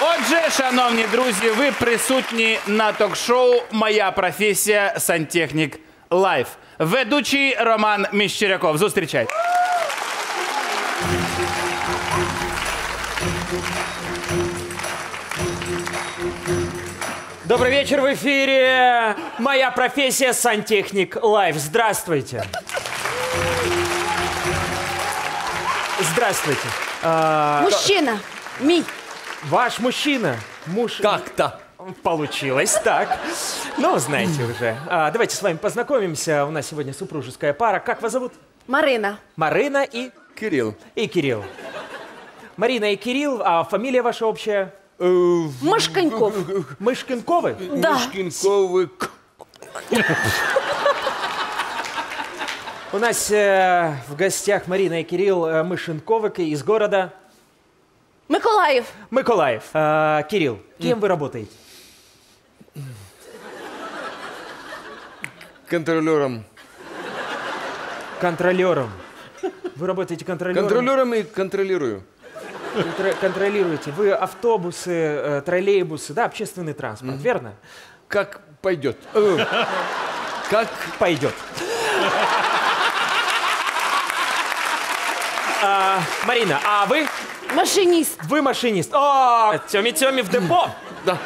Отже, шановні друзі, ви присутні на ток-шоу Моя професія сантехнік Лайф. Ведучий Роман Міщеряков. Зустрічайте. Добрый вечер в эфире. Моя профессия сантехник лайв. Здравствуйте. Здравствуйте. А, Мужчина, мій. ваш мужчина. Муж... Как-то. Получилось так. Ну, знаете уже. А, давайте с вами познакомимся. У нас сегодня супружеская пара. Как вас зовут? Марина. Марина и, Кирилл. и Кирилл. Марина и Кирилл, а фамилия ваша общая? Мишканьков. Мышкинковы? Да. Кинковый. У нас э, в гостях Марина и Кирилл э, Мышинковы из города Миколаїв. Миколаев. А, Кирилл, кем вы работаете? Контролером. Контролером. Вы работаете контролером? Контролером и контролирую. Контр- контролируете. Вы автобусы, э, троллейбусы, да, общественный транспорт, верно? Как пойдет. Э, Как Пойдет. А, Марина, а вы? Машиніст. Вы машинист. О, Тёми-Тёми в депо. Да.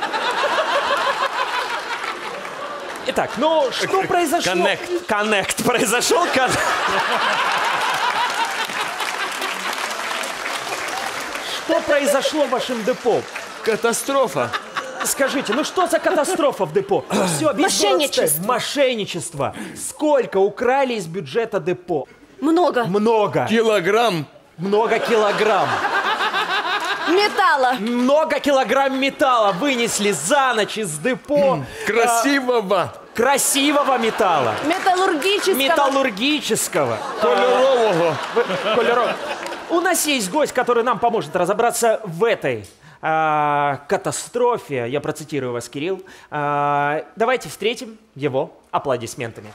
Итак, ну что произошло? Коннект. Коннект. Произошел кон... Что произошло в вашем депо? катастрофа. Скажите, ну что за катастрофа в депо? Все, Мошенничество. Мошенничество. Сколько украли из бюджета депо? Много. Много. Килограмм. Много килограмм. Металла. Много килограмм металла вынесли за ночь из депо. Красивого. А, красивого металла. Металлургического. Металлургического. Кольорового. Вы- Колеров. У нас есть гость, который нам поможет разобраться в этой а, катастрофе. Я процитирую вас, Кирилл. А, давайте встретим его аплодисментами.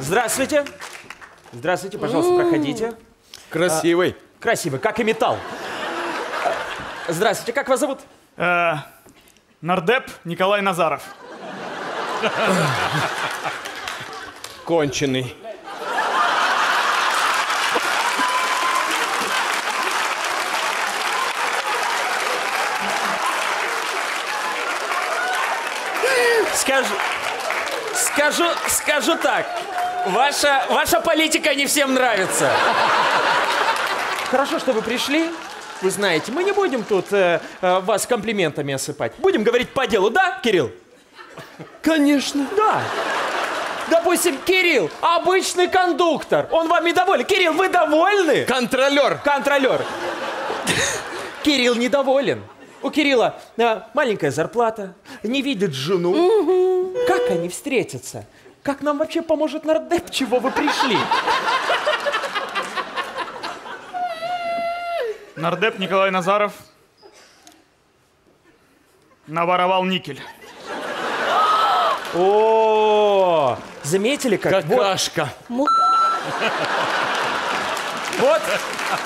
Здравствуйте. Здравствуйте, пожалуйста, проходите. Красивый. Красивый, как и металл. Здравствуйте, как вас зовут? Э, Нардеп Николай Назаров. Конченый. Скажу, скажу, скажу так. Ваша, ваша политика не всем нравится. Хорошо, что вы пришли. Вы знаете, мы не будем тут э, э, вас комплиментами осыпать. Будем говорить по делу, да, Кирилл? Конечно. Да. Допустим, Кирилл, обычный кондуктор. Он вам недоволен. Кирилл, вы довольны? Контролер. Контролер. Кирилл недоволен. У Кирилла э, маленькая зарплата, не видит жену. Как они встретятся? Как нам вообще поможет нардеп, чего вы пришли? Нардеп Николай Назаров наворовал никель. О, заметили, как вот, Какашка. вот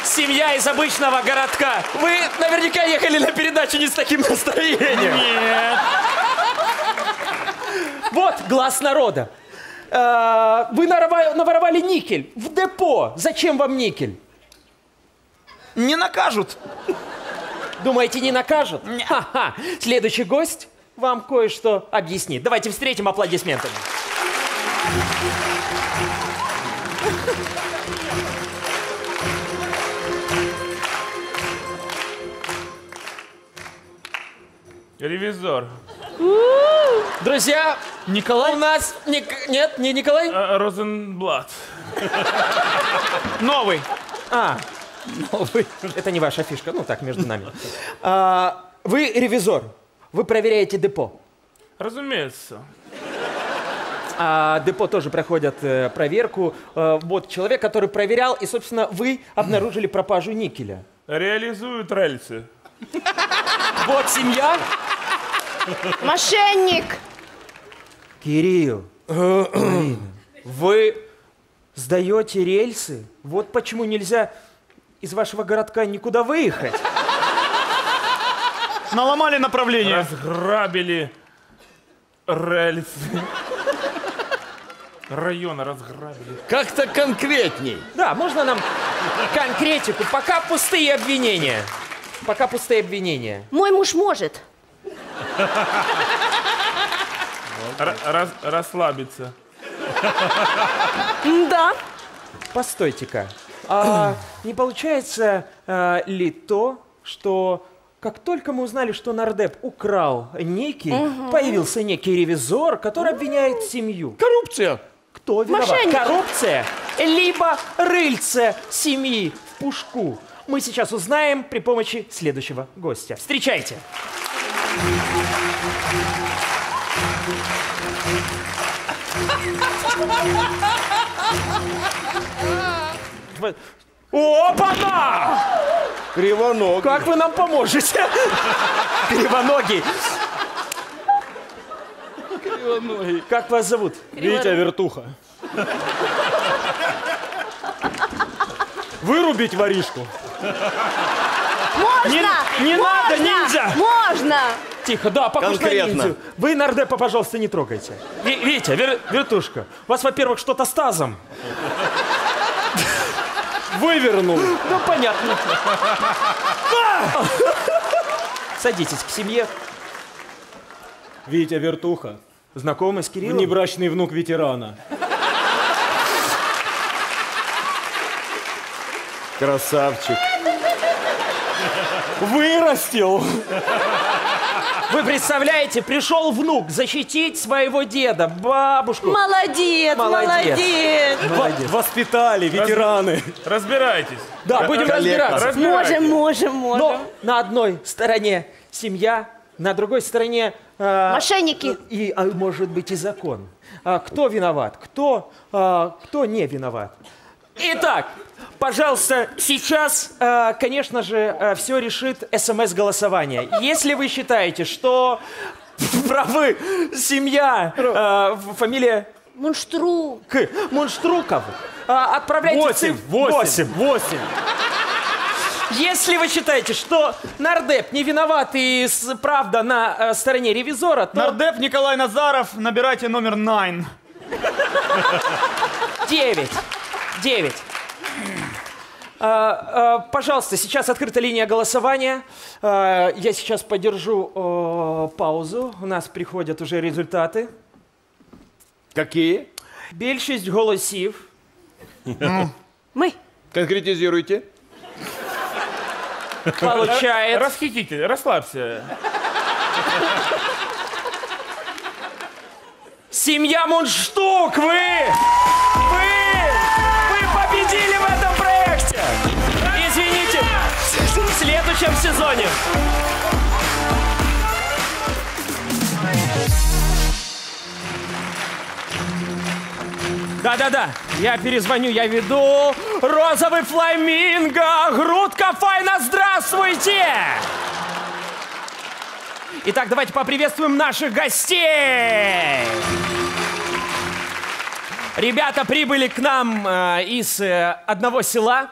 семья из обычного городка. Вы наверняка ехали на передачу не с таким настроением. Нет. Вот глаз народа. Э, Вы нарова- наворовали никель в депо. Зачем вам никель? Не накажут. Думаете, не накажут? Ха-ха. Следующий гость вам кое-что объяснит. Давайте встретим аплодисментами. Ревизор. Друзья, Николай у нас... Ник- Нет, не Николай? э, Розенблат. Новый. А, вы- это не ваша фишка, ну так, между нами. А, Вы ревизор, вы проверяете депо. Разумеется. А депо тоже проходят э, проверку. Э, вот человек, который проверял, и, собственно, вы обнаружили пропажу никеля. Реализуют рельсы. Вот семья, Мошенник. Кирилл, вы сдаете рельсы? Вот почему нельзя из вашего городка никуда выехать. Наломали направление. Разграбили рельсы. Район разграбили. Как-то конкретней. Да, можно нам конкретику? Пока пустые обвинения. Пока пустые обвинения. Мой муж может. Р- раз- расслабиться. Да. Постойте-ка. А не получается а, ли то, что как только мы узнали, что нардеп украл некий, появился некий ревизор, который обвиняет семью. Коррупция. Кто виноват? Мошенники. Коррупция, либо рыльце семьи в пушку. Мы сейчас узнаем при помощи следующего гостя. Встречайте. В- Опа-на! Кривоногий. Как вы нам поможете? Кривоногий. Как вас зовут? Витя Вертуха. Вырубить воришку. Можно. Не- не Можно. надо, ниндзя. Можно. Тихо, да, похож на Конкретно. ниндзю. Вы нардепа, пожалуйста, не трогайте. Ви- Витя, Вер- Вертушка, у вас, во-первых, что-то с тазом. Вывернул. Ну, понятно. А! Садитесь к семье. Витя Вертуха. Знакомы с Кириллом? Внебрачный внук ветерана. Красавчик. Вырастил. Вы представляете, пришел внук защитить своего деда, бабушку. Молодец, Молодец. молодец. Во- Воспитали ветераны. Разбирайтесь. Да, будем коллега. разбираться. Можем, можем, можем. Но на одной стороне семья, на другой стороне... э, Мошенники. И, а, может быть, и закон. А, кто виноват, кто, а, кто не виноват. Итак, пожалуйста, сейчас, э, конечно же, все решит СМС-голосование. Если вы считаете, что правы семья, э, фамилия Мунштру. К, Мунштруков, э, отправляйте Восемь, циф- восемь, восемь. Если вы считаете, что нардеп не виноват и с- правда на э, стороне ревизора, то Нардеп Николай Назаров, набирайте номер 9. 9. 9. А, а, пожалуйста, сейчас открыта линия голосования. А, я сейчас подержу э, паузу. У нас приходят уже результаты. Какие? Більшість голосів. Мы. Конкретизируйте. Получает. Расхититель, расслабься. Семья Мундштук, вы! Вы! Вы Следующем сезоне. Да-да-да, я перезвоню, я веду розовый фламинго, грудка файна, здравствуйте! Итак, давайте поприветствуем наших гостей. Ребята прибыли к нам э, из э, одного села.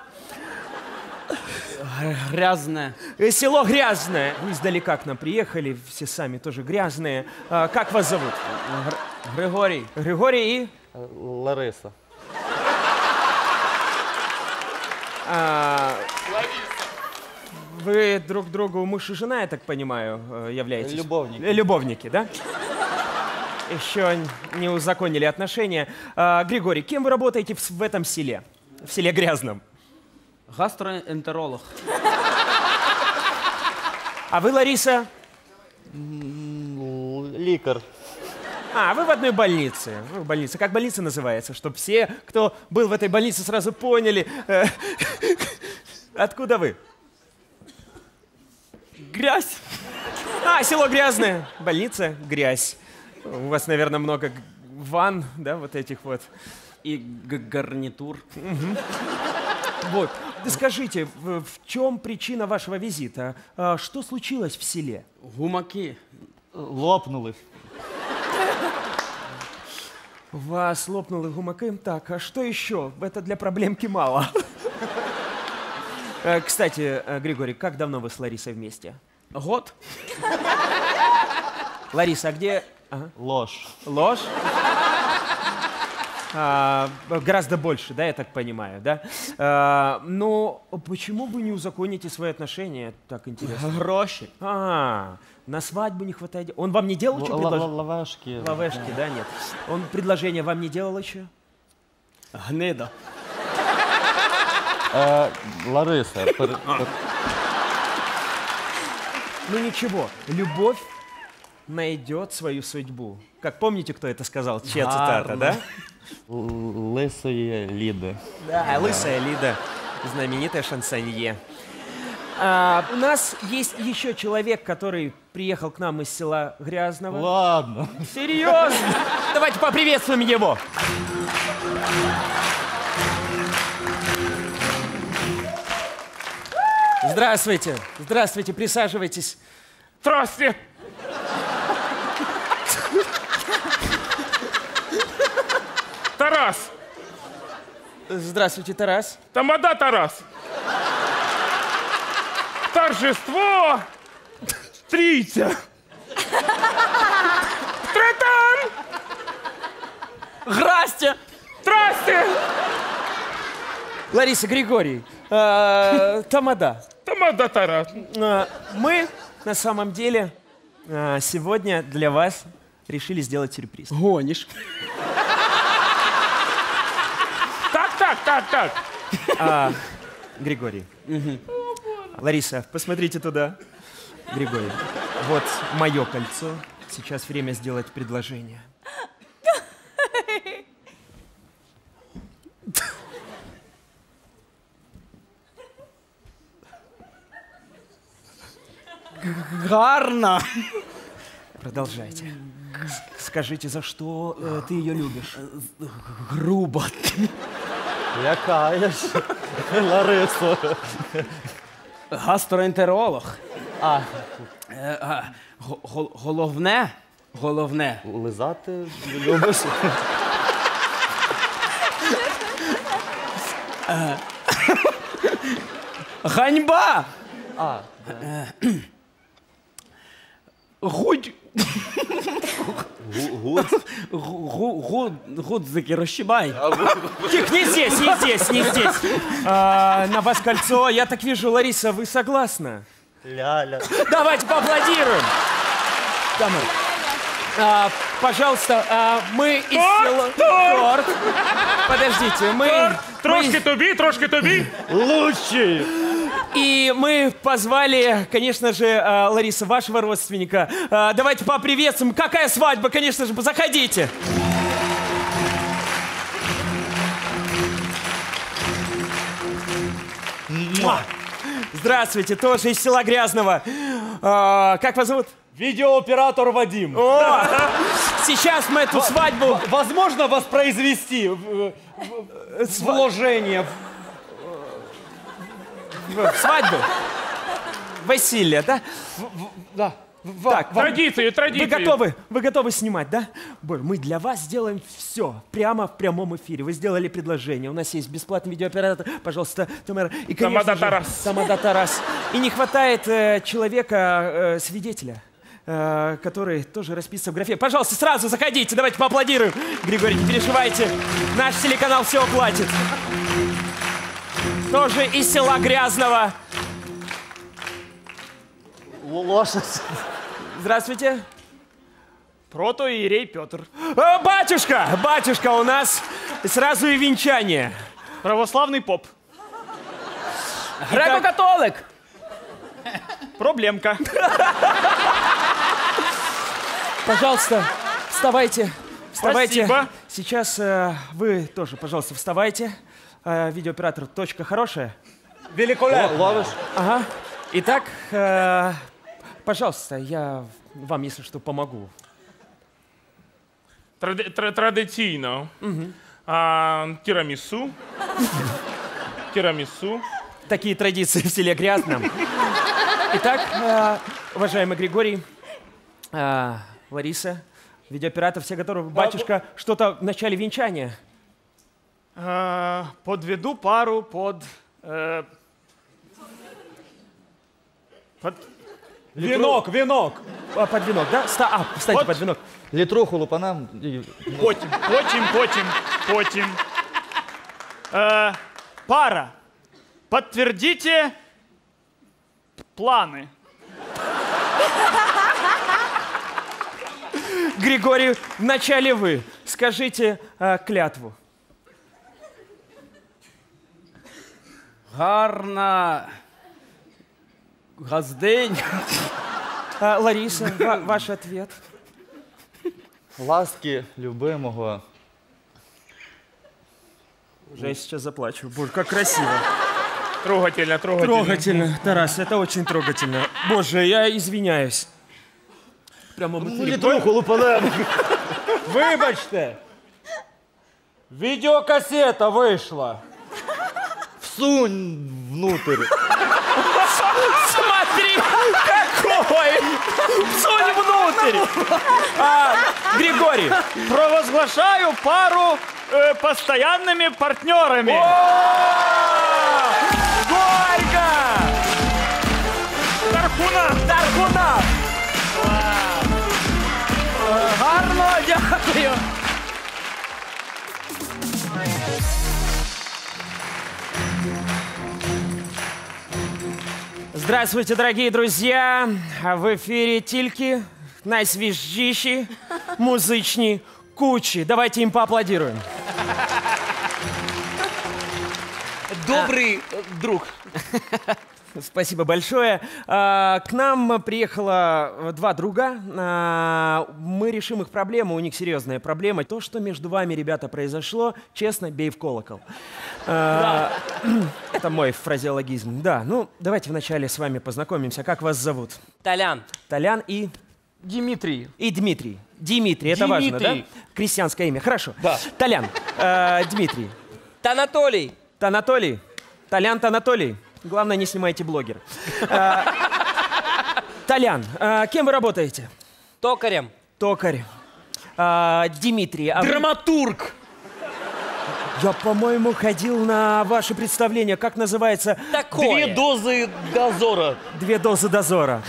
Грязная. Э, Село Грязное. Вы издалека к нам приехали, все сами тоже грязные. А, как вас зовут? Григорій. Григорий и... Лариса. а, вы друг другу муж и жена, я так понимаю, э, являетесь? Любовники. Э, Любовники, да? Еще не узаконили отношения. А, Григорий, кем вы работаете в, в этом селе? В селе Грязном. Гастроентеролог. А вы, Лариса? Лікар. А, вы в одной больнице. Вы в больнице. Как больница называется? Чтобы все, кто был в этой больнице, сразу поняли. э, Откуда вы? Грязь. А, село Грязное. Больница Грязь. У вас, наверное, много г- ванн, да, вот этих вот. І г- гарнітур. Вот. Да Скажите, в, в чем причина вашего визита? А, что случилось в селе? Гумаки лопнули. Вас лопнуло гумаком. Так, а что еще? Это для проблемки мало. Э, Кстати, э, Григорий, как давно вы с Ларисой вместе? Год. Лариса, а где... Ага. Ложь. Ложь? А, гораздо больше, да, я так понимаю, да? А, но почему вы не узаконите свои отношения? Так интересно. Гроші. А, на свадьбу не хватает. Он вам не делал еще предложение? Лавешки. Лавешки, да, нет. Он предложение вам не делал еще? Гнида. Е, Лариса, пер... пер- Ну ничего, любовь найдет свою судьбу. Как помните, кто это сказал? Чья цитата, да? Л- лисої Ліди. Да, лысая Лида, знаменитая шансонье. А, у нас есть еще человек, который приехал к нам из села Грязного. Ладно. Серьезно? Давайте поприветствуем его. Здравствуйте. Здравствуйте, присаживайтесь. Здрасте. Тарас. Здравствуйте, Тарас. Тамада Тарас. Торжество. Трійця. Третан. Грастя! Здрасте. Лариса Григорий. э, Тамада. Тамада Тарас. Э, Мы на самом деле э, сегодня для вас решили сделать сюрприз. Гониш. Так, так, так. Григорий. Лариса, посмотрите туда. Григорий, вот мое кольцо. Сейчас время сделать предложение. Гарно. Продолжайте. Скажите, за что э, ты ее любишь? Грубо. Яка я ж? Лариса. Гастроентеролог. А, е, а, го- го- головне, головне. Лизати любиш? Ганьба! А, Гудь. Гуд. Гуд. Гудзики розчібай. Тихо, не здесь, не здесь, не здесь. А, на вас кольцо. Я так вижу, Лариса, вы согласна? Ля-ля. Давайте поаплодируем. Тамара. А, пожалуйста, а, мы из села... Торт! Подождите, мы... Трошки мы... тобі, трошки тобі. Лучший. И мы позвали, конечно же, а, Лариса, вашего родственника. А, Давайте поприветствуем. Какая свадьба, конечно же, заходите. Муа. Здравствуйте, тоже из села Грязного. А, Как вас зовут? Видеооператор Вадим. О, сейчас мы эту свадьбу... Возможно воспроизвести вложение в- Свадьбу? Василия, да? Да. В- Так, вам- Традиції, Вы традиції. готовы? Вы готовы снимать, да? Борь, мы для вас сделаем все прямо в прямом эфире. Вы сделали предложение. У нас есть бесплатный видеооператор. Пожалуйста, Тамара. И, конечно Тамада же, Тарас. Тамада Тарас. И не хватает э, человека, э, свидетеля. э, который тоже расписывается в графе. Пожалуйста, сразу заходите, давайте поаплодируем. Григорий, не переживайте, наш телеканал все оплатит. Тоже из села Грязного. Лошадь. Здравствуйте. Протоиерей Петр. Э, Батюшка, батюшка, у нас сразу и венчание. Православный поп. Греко-католик. Проблемка. Пожалуйста, вставайте. Вставайте. Спасибо. Сейчас э, вы тоже, пожалуйста, вставайте. Э, видеооператор, точка хорошая. Великолепно. Ловиш? Ага. Итак, э, пожалуйста, я вам, если что, помогу. Тради- тра- Традиційно. А, Тірамісу. Тірамісу. Такие традиции в селе Грязном. Итак, э, уважаемый Григорий, э, Лариса, Видеооператор, все готовы? Батюшка, что-то в начале венчания. Э, подведу пару под... э, под... Венок, венок. А, под венок, да? Ста- а, встаньте Вот. под венок. Літруху лупанам. і- Потім, потім, потім, потім. Э, пара. Подтвердите планы. Григорий, вначале вы. Скажите э, клятву. Гарна. Газдень. А, Лариса, ва- ваш ответ. Ласки любимого. Уже я сейчас заплачу. Боже, как красиво. Трогательно, трогательно. Трогательно, Тарас, это очень трогательно. Боже, я извиняюсь. Прямо Ну, літруху лупанам. Вибачте. Відеокасета вийшла. Всунь внутрь. Смотри, какой! Сунь внутрь! А, Григорий, Провозглашаю пару э, постоянными партнерами. Горько! Тархуна! Тархуна! Гарно, дякую! Здравствуйте, дорогие друзья! В эфире тільки найсвіжіші музичні кучі. Давайте им поаплодируем. Добрый друг. Спасибо большое. А, К нам приехало два друга. А, Мы решим их проблему, у них серьезная проблема. То, что между вами, ребята, произошло, честно, бей в колокол. А, Это мой фразеологизм. Да, ну давайте вначале с вами познакомимся. Как вас зовут? Толян. Толян и... Дмитрий. И Дмитрий. Дмитрий, это важно, да? Крестьянское имя. Хорошо. Да. Толян, э, Дмитрий. Анатолий. Анатолий. Толян Анатолий. Главное, не снимайте блогер. Э, Толян, э, кем вы работаете? Токарем. Токарь. Э, Дмитрий. а вы- Драматург. Я, по-моему, ходил на ваше представление. Как называется? Такое. дозы дозора. Две дозы дозора.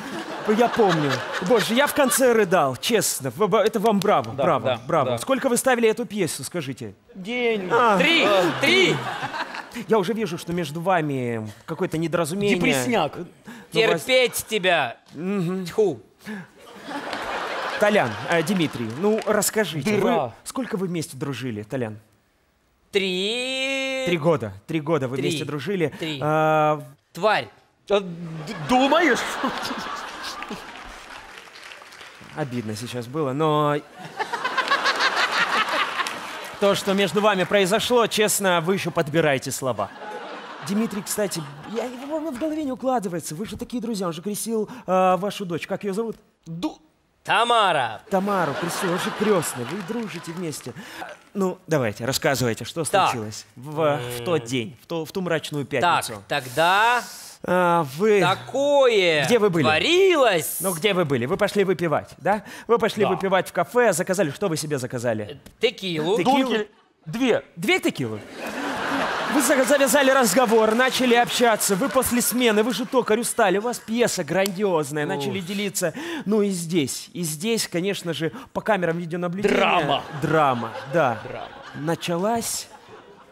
Я помню. Боже, я в конце рыдал, честно. В- в- Это вам браво, браво, да, браво. да. Сколько вы ставили эту пьесу, скажите? День. А, Три. Три. Я уже вижу, что между вами какое-то недоразумение. Депресняк. Вас- Терпеть тебя. Тьфу. Толян, э, Дмитрий, ну расскажите, Дыра. вы- сколько вы вместе дружили, Толян? Три. Три года. Три года вы Три. вместе дружили. Три. А, Тварь. Думаешь? обидно сейчас было, но... То, что между вами произошло, честно, вы еще подбираете слова. Дмитрий, кстати, я, его в голове не укладывается. Вы же такие друзья, он же крестил э, вашу дочь. Как ее зовут? Тамара. Тамару крестил, он же крестный. Вы дружите вместе. Ну, давайте, рассказывайте, что Так. случилось в, в тот день, в ту, в ту мрачную Так, пятницу. тогда А, вы... такое Где вы были? творилось. Ну, где вы были? Вы пошли выпивать, да? Вы пошли выпивать в кафе, заказали. Что вы себе заказали? Текилу. Текилу? Две. Две текилы? Вы за- завязали разговор, начали общаться, вы после смены, вы же токарь устали, у вас пьеса грандиозная, начали делиться. Ну и здесь, и здесь, конечно же, по камерам видеонаблюдения... Драма. Драма, да. Началась...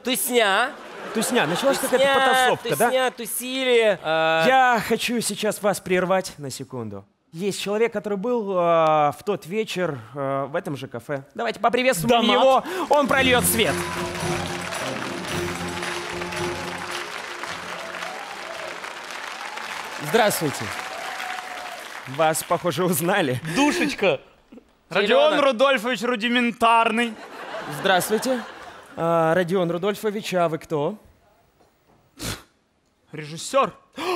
Тусня. Тусня, началась какая-то Тусня, потасовка, да? тусня, тусили. А, Я хочу сейчас вас прервать на секунду. Есть человек, который был э, в тот вечер э, в этом же кафе. Давайте поприветствуем Донат. его. Он прольет свет. Здравствуйте. Вас, похоже, узнали. Душечка. Родион. Рудольфович рудиментарный. Здравствуйте. А, Родион Рудольфович, а вы кто? Режиссер.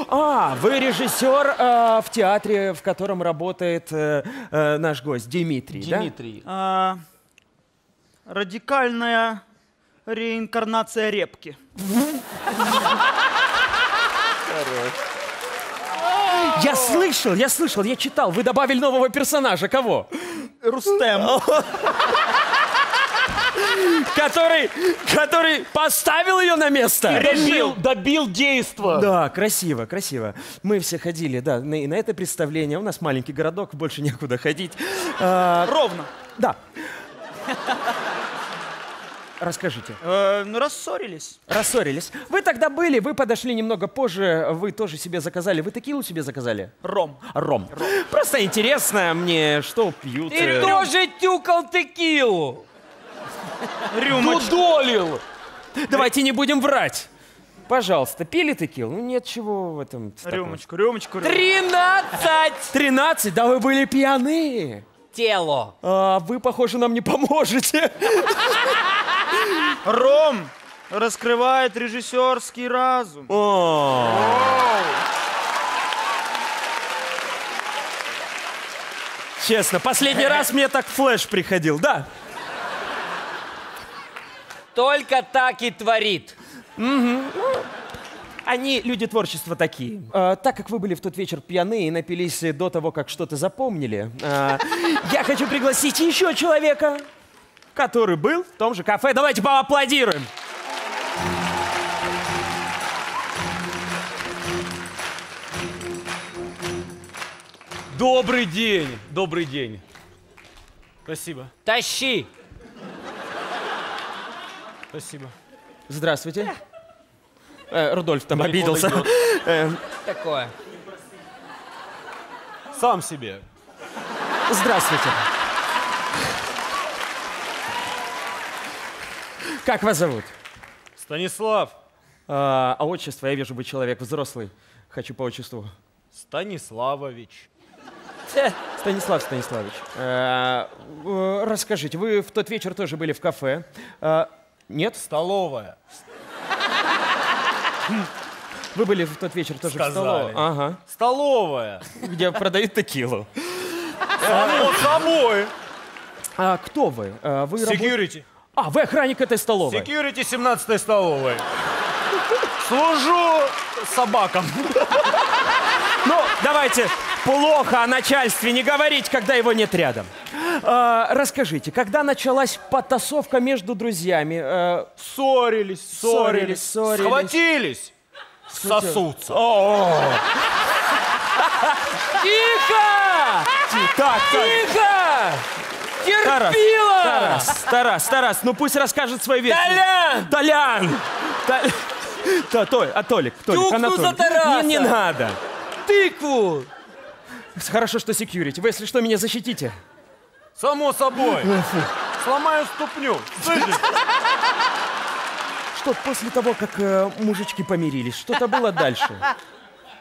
А, вы режиссер э, в театре, в котором работает э, э, наш гость Дмитрий, да? Дмитрий. А, радикальная реинкарнация репки. Я слышал, я слышал, я читал. Вы добавили нового персонажа. Кого? Рустем. Который, который поставил ее на место. Добил, добил действо. Да, красиво, красиво. Мы все ходили, да, на, и на это представление. У нас маленький городок, больше некуда ходить. А, Ровно. да. Расскажите. Э, ну, рассорились. Рассорились. Вы тогда были, вы подошли немного позже, вы тоже себе заказали. Вы текилу себе заказали? Ром. Ром. Просто интересно мне, что пьют. Ты э, тоже тюкал текилу. Рюмочка. Дудолил. Давайте не будем врать. Пожалуйста, пили текилу? Ну, нет чего в этом. такого. Рюмочку, рюмочку, рюмочку. Тринадцать. 13? Да вы были пьяны. Тело. А, вы, похоже, нам не поможете. Ром раскрывает режиссерский разум. Честно, последний раз мне так флеш приходил, да. Только так и творит. Они люди творчества такие. А, так как вы были в тот вечер пьяны и напились до того, как что-то запомнили, а, я хочу пригласить еще человека, который был в том же кафе. Давайте поаплодируем. Добрый день. Добрый день. Спасибо. Тащи. Спасибо. Здравствуйте. Э, Рудольф там обиделся. Э, Такое. Сам себе. Здравствуйте. Как вас зовут? Станислав. А, а отчество? Я вижу, вы человек взрослый. Хочу по отчеству. Станиславович. Станислав Станиславович, э, э, расскажите, вы в тот вечер тоже были в кафе? Э, нет? Столовая. Вы были в тот вечер тоже Сказали. в столовой? Ага. Столовая. Где продают текилу. Само собой. А кто вы? Э, вы работ- Security. А, вы охранник этой столовой. Security 17 столовой. Служу собакам. Ну, давайте плохо о начальстве не говорить, когда его нет рядом. Э, расскажите, когда началась потасовка между друзьями? э, Ссорились, Ссорились, ссорились. Схватились. Сосутся. Тихо! Так, так. Тихо! Тарас, Терпила! Тарас, Тарас, Тарас, ну пусть расскажет свою версию. Толян! Толян! Та- Та- Толь- а Толик, Толик, Тюкну Анатолий. за Тараса! Не, не надо. Тыкву! Хорошо, что секьюрити. Вы, если что, меня защитите. Само собой. Сломаю ступню. Слышишь? Что после того, как э, мужички помирились, что-то было дальше?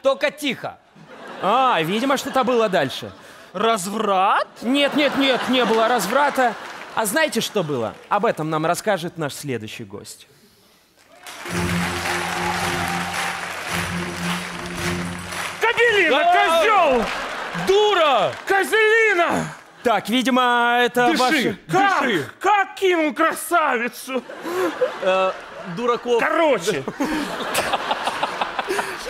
Только тихо. А, видимо, что-то было дальше. Разврат? Нет, нет, нет, не было разврата. А знаете, что было? Об этом нам расскажет наш следующий гость. Кабелина, козел! Дура! Козелина! Так, видимо, это Дыши, Как? дыши. Как кинул красавицу? Дураков. Короче,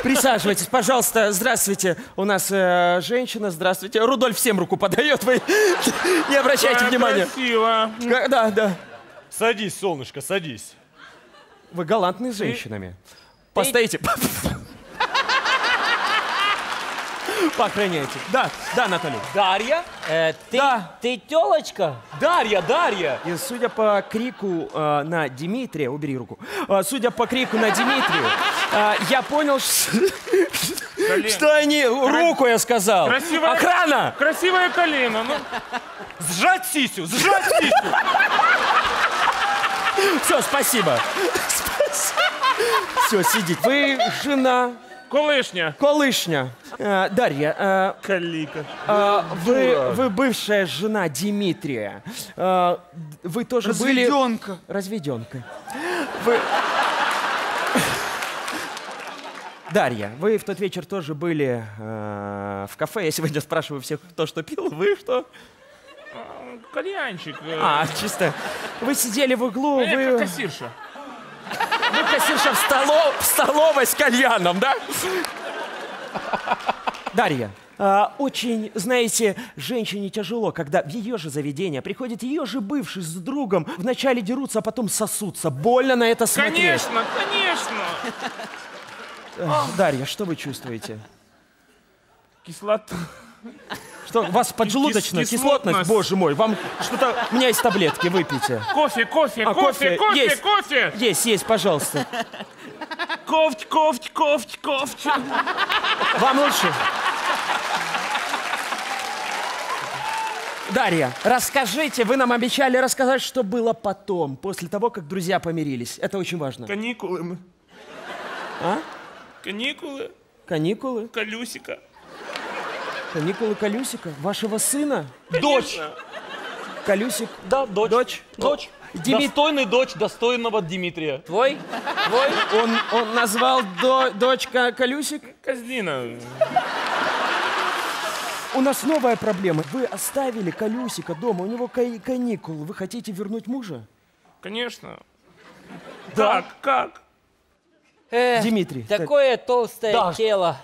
Присаживайтесь, пожалуйста. Здравствуйте. У нас э, женщина. Здравствуйте. Рудольф всем руку подает. Вы не обращайте какая внимания. красиво. Да, да. Садись, солнышко, садись. Вы галантны с женщинами. Постоите. Поохраняйте. Да, да, Анатолий. Дарья? Э, ты, Да. ты телочка? Дарья, Дарья! И судя по крику э, на Дмитрия, убери руку, Э, судя по крику на Дмитрию, э, я понял, ш- что они... Руку я сказал. Красивая- Охрана! Красивое колено. Ну, Сжать сисю, сжать сисю! Все, спасибо. Все, сидите. Вы жена, колишня. колышня. Э, Дарья, э, Калика. э, вы, вы бывшая жена Дмитрия. Э, д- Вы тоже были... Разведенка. Разведенка. Вы... Дарья, вы в тот вечер тоже были э, в кафе. Я сегодня спрашиваю всех, кто что пил. Вы что? Кальянчик. э, А, чисто. Вы сидели в углу, вы... как. Вы, кассирша, в, столо- в столовой с кальяном, да? Дарья, А, очень, знаете, женщине тяжело, когда в ее же заведение приходит ее же бывший с другом, вначале дерутся, а потом сосутся. Больно на это смотреть. Конечно, конечно. Дарья, что вы чувствуете? Кислота. Что, у вас поджелудочная кис- кислотность? кислотность. Боже мой, вам что-то... У меня есть таблетки, выпейте. Кофе, кофе, А, кофе, кофе, есть. кофе. Есть, есть, пожалуйста. Кофть, кофть, кофть, кофть. Вам лучше? Дарья, расскажите, вы нам обещали рассказать, что было потом, после того, как друзья помирились. Это очень важно. Каникулы мы. А? Каникулы, Каникулы? колюсика. Каникулы Колюсика? Вашего сына? Дочь. Колюсик? Да, дочь. Дочь? Дочь. Дими- Достойный дочь достойного Дмитрия. Твой? Твой? Он, он назвал до- дочка Колюсик? Козлина. У нас новая проблема. Вы оставили Колюсика дома, у него кай- каникулы. Вы хотите вернуть мужа? Конечно. Как, как? Эх, Дмитрий, так- Такое толстое Да. тело.